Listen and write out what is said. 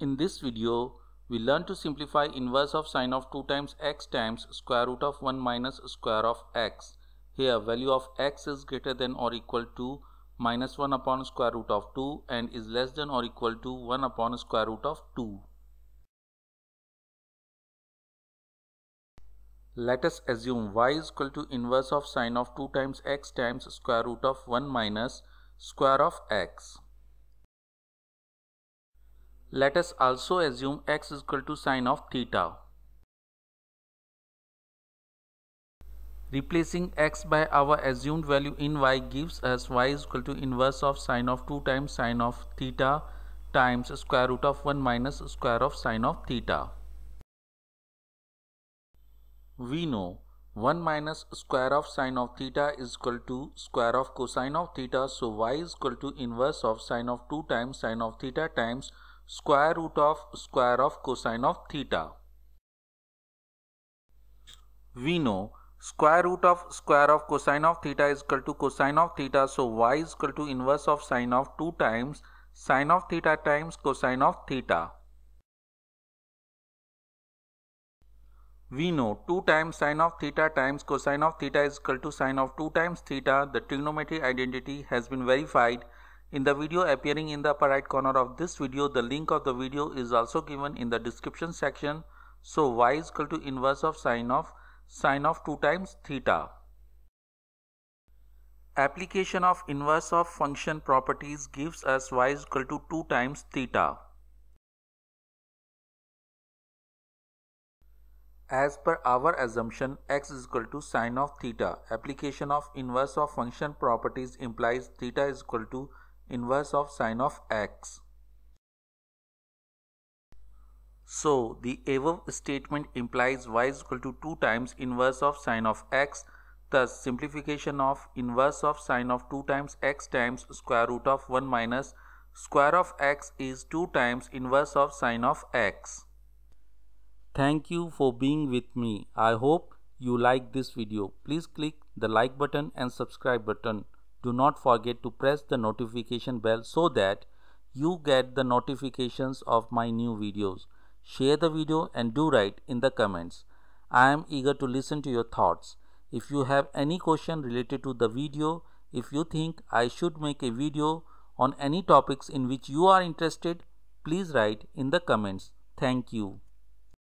In this video, we learn to simplify inverse of sine of 2 times x times square root of 1 minus square of x. Here value of x is greater than or equal to minus 1 upon square root of 2 and is less than or equal to 1 upon square root of 2. Let us assume y is equal to inverse of sine of 2 times x times square root of 1 minus square of x. Let us also assume x is equal to sine of theta. Replacing x by our assumed value in y gives us y is equal to inverse of sine of 2 times sine of theta times square root of 1 minus square of sine of theta. We know 1 minus square of sine of theta is equal to square of cosine of theta so y is equal to inverse of sine of 2 times sine of theta times square root of square of cosine of theta. We know square root of square of cosine of theta is equal to cosine of theta so y is equal to inverse of sine of 2 times sine of theta times cosine of theta. We know 2 times sine of theta times cosine of theta is equal to sine of 2 times theta. The trigonometry identity has been verified in the video appearing in the upper right corner of this video, the link of the video is also given in the description section. So y is equal to inverse of sine of sine of 2 times theta. Application of inverse of function properties gives us y is equal to 2 times theta. As per our assumption, x is equal to sine of theta. Application of inverse of function properties implies theta is equal to inverse of sine of x. So the above statement implies y is equal to 2 times inverse of sine of x. Thus simplification of inverse of sine of 2 times x times square root of 1 minus square of x is 2 times inverse of sine of x. Thank you for being with me. I hope you like this video. Please click the like button and subscribe button do not forget to press the notification bell so that you get the notifications of my new videos. Share the video and do write in the comments. I am eager to listen to your thoughts. If you have any question related to the video, if you think I should make a video on any topics in which you are interested, please write in the comments. Thank you.